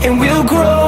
And we'll grow